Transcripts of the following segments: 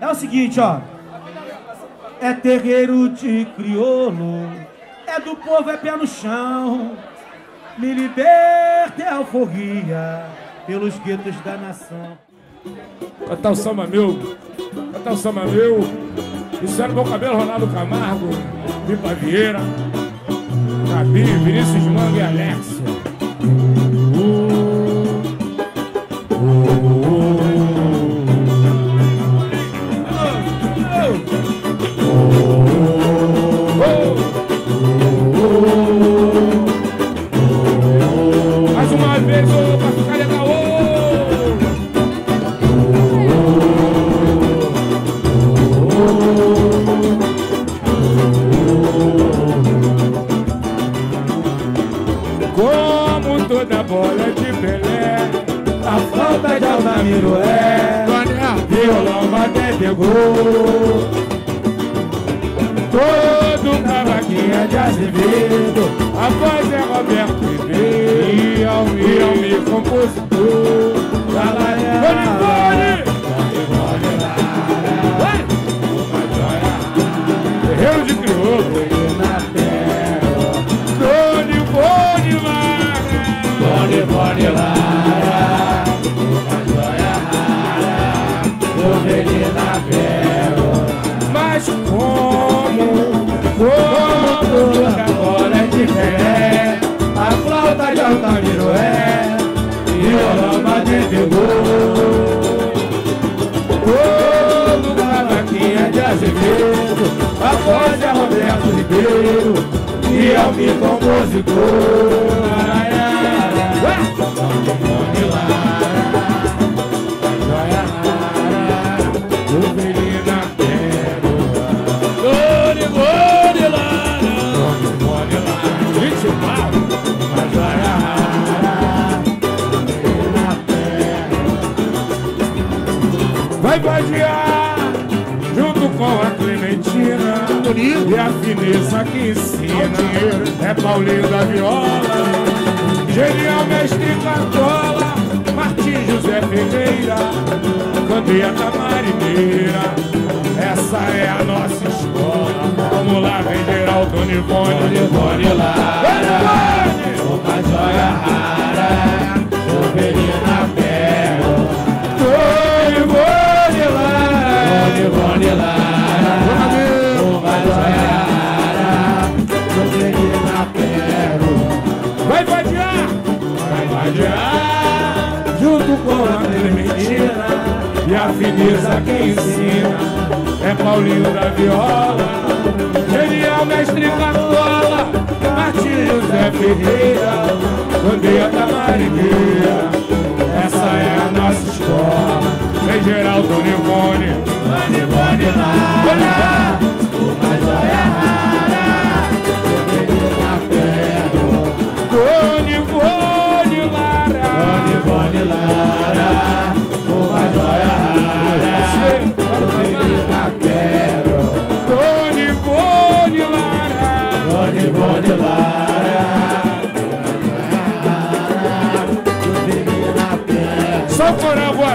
É o seguinte, ó. É terreiro de crioulo. É do povo, é pé no chão. Me liberta é alforria pelos guetos da nação. Cantar o samba meu, cantar o samba meu. Isso era meu cabelo, Ronaldo Camargo, Pipa Vieira, Gabi, Vinícius Manga e Alexia. Como toda bola de Pelé, A flauta de Altamiro é. violão até pegou. Todo cavaquinho é de Azevedo, a voz é Roberto Ribeiro, e Almir, compositor. Vai! Guerreiro de crioulo, ovelina pérola. Vai vadiar junto com a Clementina e a fineza que ensina é Paulinho da Viola, genial mestre Cartola, Martim José Ferreira, Candiata Marineira. Essa é a nossa escola. Vamos lá, vem Geraldo Nivone, Nivone lá. Pérola. Vai vadiar! Vai vadiar! Junto com a Clementina e a fineza que ensina é Paulinho da Viola, genial mestre Cartola, Martim José Ferreira,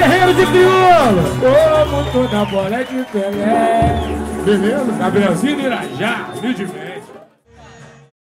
terreiro de crioulo! Como toda bola é de Pelé. Beleza? Gabrielzinho Irajá, Rio de Janeiro.